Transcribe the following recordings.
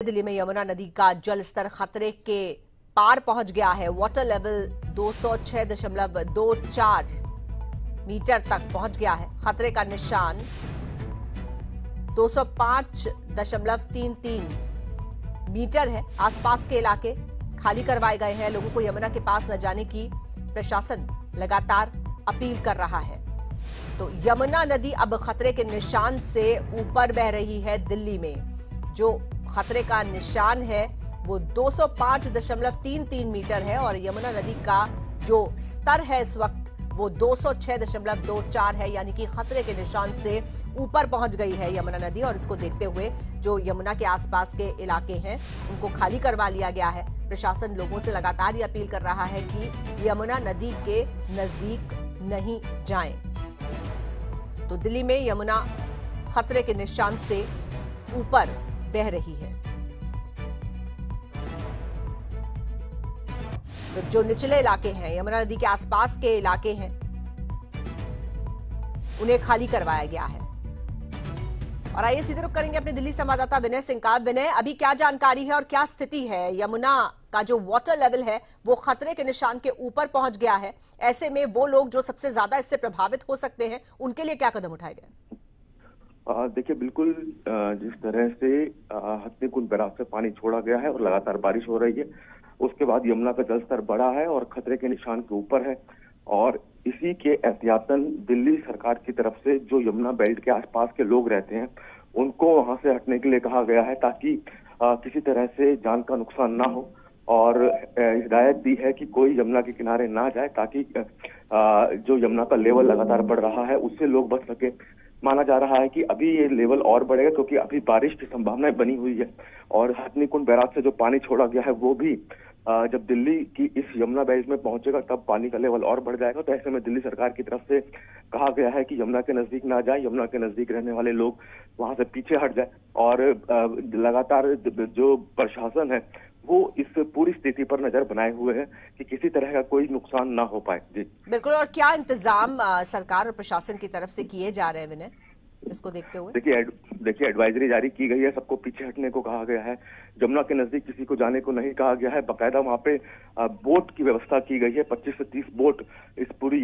दिल्ली में यमुना नदी का जल स्तर खतरे के पार पहुँच गया है। वाटर लेवल 206.24 मीटर तक पहुँच गया है। खतरे का निशान 205.33 मीटर है। आसपास के इलाके खाली करवाए गए हैं। लोगों को यमुना के पास न जाने की प्रशासन लगातार अपील कर रहा है। तो यमुना नदी अब खतरे के निशान से ऊपर बह रही है दिल्ली में, जो खतरे का निशान है। वो 205.33 मीटर है और यमुना नदी का जो स्तर है इस वक्त, वो 206.24 है, यानी कि खतरे के निशान से ऊपर पहुँच गई है यमुना नदी। और इसको देखते हुए जो यमुना के आसपास के इलाके हैं, उनको खाली करवा लिया गया है। प्रशासन लोगों से लगातार ये अपील कर रहा है कि यमुना नदी के नज़दीक नहीं जाएँ। तो दिल्ली में यमुना खतरे के निशान से ऊपर बह रही है। तो जो निचले इलाके हैं, यमुना नदी के आसपास के इलाके हैं, उन्हें खाली करवाया गया है। और आइए सीधे रुख करेंगे अपने दिल्ली संवाददाता विनय सिंह का। विनय, अभी क्या जानकारी है और क्या स्थिति है? यमुना का जो वाटर लेवल है, वो खतरे के निशान के ऊपर पहुँच गया है। ऐसे में वो लोग जो सबसे ज़्यादा इससे प्रभावित हो सकते हैं, उनके लिए क्या कदम उठाए गए? देखिए बिल्कुल जिस तरह से हथनी कुंड बैराज से पानी छोड़ा गया है और लगातार बारिश हो रही है उसके बाद यमुना का जलस्तर बढ़ा है और खतरे के निशान के ऊपर है। और इसी के एहतियातन दिल्ली सरकार की तरफ़ से जो यमुना बेल्ट के आसपास के लोग रहते हैं उनको वहाँ से हटने के लिए कहा गया है ताकि आ, किसी तरह से जान का नुकसान ना हो और हिदायत दी है कि कोई यमुना के किनारे ना जाए ताकि आ, जो यमुना का लेवल लगातार बढ़ रहा है उससे लोग बच सके। माना जा रहा है कि अभी ये लेवल और बढ़ेगा क्योंकि अभी बारिश की संभावनाएँ बनी हुई है और हथनी कुंड बैराज से जो पानी छोड़ा गया है, वो भी जब दिल्ली की इस यमुना बेल्ट में पहुंचेगा, तब पानी का लेवल और बढ़ जाएगा। तो ऐसे में दिल्ली सरकार की तरफ़ से कहा गया है कि यमुना के नज़दीक ना जाए, यमुना के नज़दीक रहने वाले लोग वहाँ से पीछे हट जाए और लगातार जो प्रशासन है वो इस पूरी स्थिति पर नज़र बनाए हुए हैं कि किसी तरह का कोई नुकसान ना हो पाए। जी। बिल्कुल और क्या इंतज़ाम सरकार और प्रशासन की तरफ़ से किए जा रहे हैं विनय इसको देखते हुए? देखिए देखिए एडवाइजरी जारी की गई है सबको पीछे हटने को कहा गया है। जमुना के नज़दीक किसी को जाने को नहीं कहा गया है। बकायदा वहाँ पे बोट की व्यवस्था की गई है 25 से 30 बोट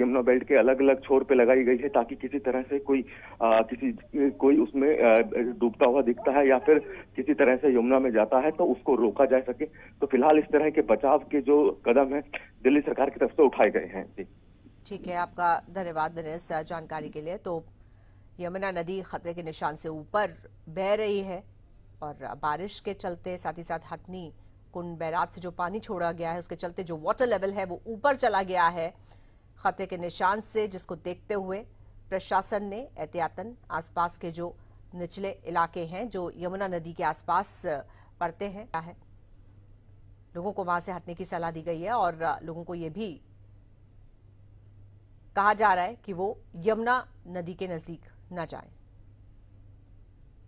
यमुना बेल्ट के अलग अलग छोर पे लगाई गई है ताकि किसी तरह से कोई आ, किसी कोई उसमें डूबता हुआ दिखता है या फिर किसी तरह से यमुना में जाता है तो उसको रोका जा सके। तो फ़िलहाल इस तरह के बचाव के जो कदम है दिल्ली सरकार की तरफ़ से उठाए गए हैं। जी। ठीक है आपका धन्यवाद जानकारी के लिए। तो यमुना नदी खतरे के निशान से ऊपर बह रही है और बारिश के चलते साथ ही साथ हथनी कुंड बैराज से जो पानी छोड़ा गया है उसके चलते जो वाटर लेवल है वो ऊपर चला गया है। खतरे के निशान से, जिसको देखते हुए प्रशासन ने एहतियातन आसपास के जो निचले इलाके हैं, जो यमुना नदी के आसपास पड़ते हैं है? लोगों को वहाँ से हटने की सलाह दी गई है और लोगों को ये भी कहा जा रहा है कि वो यमुना नदी के नज़दीक न जाएँ।